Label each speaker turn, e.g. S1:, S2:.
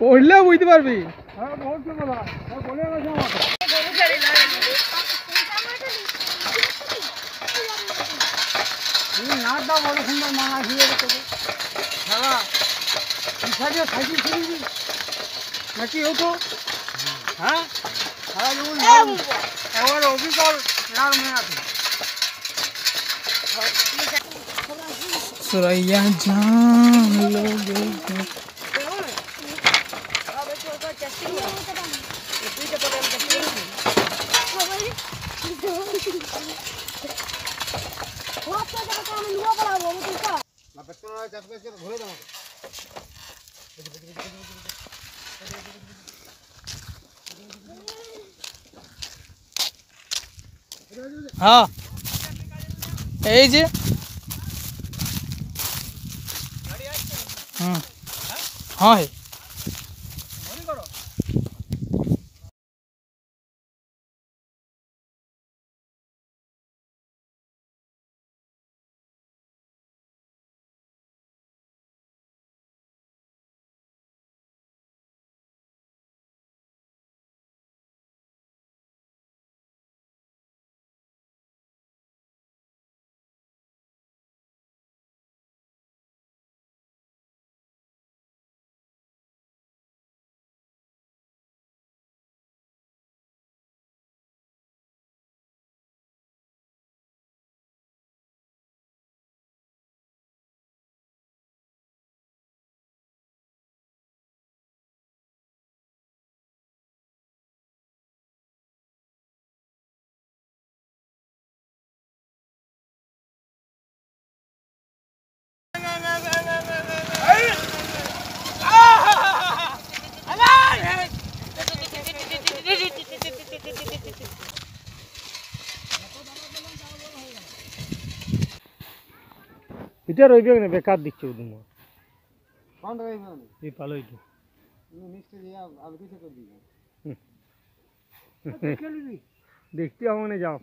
S1: পড়লে বুঝতে পারবি।
S2: নাচটা বড় সুন্দর মানা শুয়ে খেলা পিছাড়িয়ে থাকি শুনবি নাকি হতো হ্যাঁ খেলা যখন অবিকল লাল মেয়াতে
S1: सुरैया जान लोगे
S2: না
S1: এই যে। হুম। হ্যাঁ
S2: এটা রইবে না বেকার দিচ্ছে ওদের কোন রইবে না
S1: এই পালো এটা
S2: মিষ্টি দিয়ে আলু কিছু করে দিবে
S1: দেখতে হবে না যাও।